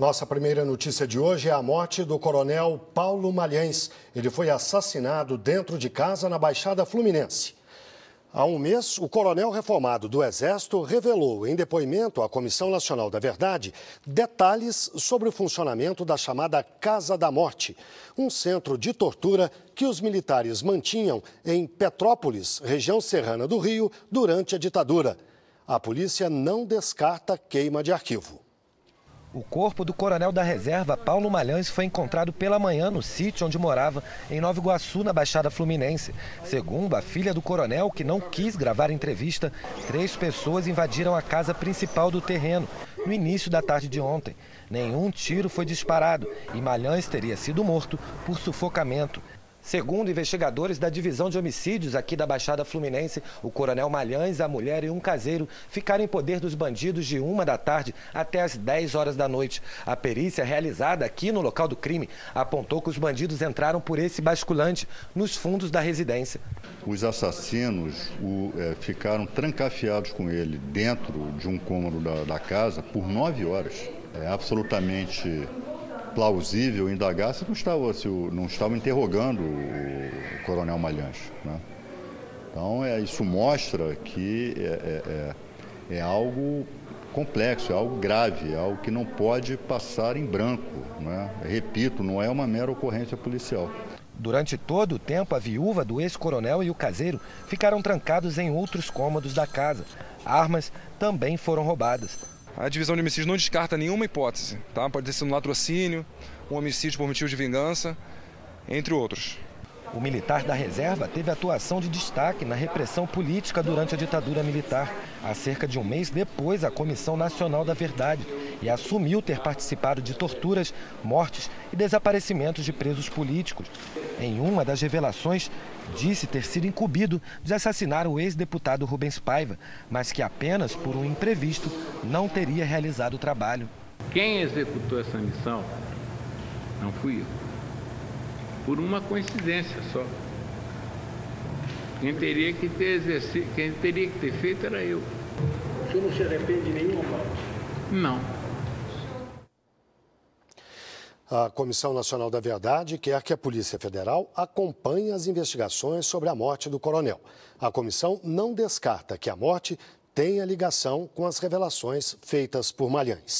Nossa primeira notícia de hoje é a morte do coronel Paulo Malhães. Ele foi assassinado dentro de casa na Baixada Fluminense. Há um mês, o coronel reformado do Exército revelou em depoimento à Comissão Nacional da Verdade detalhes sobre o funcionamento da chamada Casa da Morte, um centro de tortura que os militares mantinham em Petrópolis, região serrana do Rio, durante a ditadura. A polícia não descarta queima de arquivo. O corpo do coronel da reserva, Paulo Malhães, foi encontrado pela manhã no sítio onde morava, em Nova Iguaçu, na Baixada Fluminense. Segundo a filha do coronel, que não quis gravar entrevista, três pessoas invadiram a casa principal do terreno no início da tarde de ontem. Nenhum tiro foi disparado e Malhães teria sido morto por sufocamento. Segundo investigadores da divisão de homicídios aqui da Baixada Fluminense, o coronel Malhães, a mulher e um caseiro ficaram em poder dos bandidos de uma da tarde até as 10 horas da noite. A perícia realizada aqui no local do crime apontou que os bandidos entraram por esse basculante nos fundos da residência. Os assassinos o, é, ficaram trancafiados com ele dentro de um cômodo da, da casa por nove horas. É absolutamente plausível indagar se não estava, se não estava interrogando o coronel Malhães. Né? Então, é, isso mostra que é, é, é, é algo complexo, é algo grave, é algo que não pode passar em branco. Né? Repito, não é uma mera ocorrência policial. Durante todo o tempo, a viúva do ex-coronel e o caseiro ficaram trancados em outros cômodos da casa. Armas também foram roubadas. A divisão de homicídios não descarta nenhuma hipótese, tá? Pode ter sido um latrocínio, um homicídio por motivo de vingança, entre outros. O militar da reserva teve atuação de destaque na repressão política durante a ditadura militar, há cerca de um mês depois a Comissão Nacional da Verdade, e assumiu ter participado de torturas, mortes e desaparecimentos de presos políticos. Em uma das revelações, disse ter sido incumbido de assassinar o ex-deputado Rubens Paiva, mas que apenas por um imprevisto não teria realizado o trabalho. Quem executou essa missão não fui eu. Por uma coincidência só. Quem teria que ter exercido, quem teria que ter feito era eu. O senhor não se arrepende de nenhuma parte? Não. A Comissão Nacional da Verdade quer que a Polícia Federal acompanhe as investigações sobre a morte do coronel. A comissão não descarta que a morte tenha ligação com as revelações feitas por Malhães.